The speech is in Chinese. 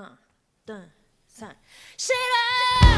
哈，等三，谁来？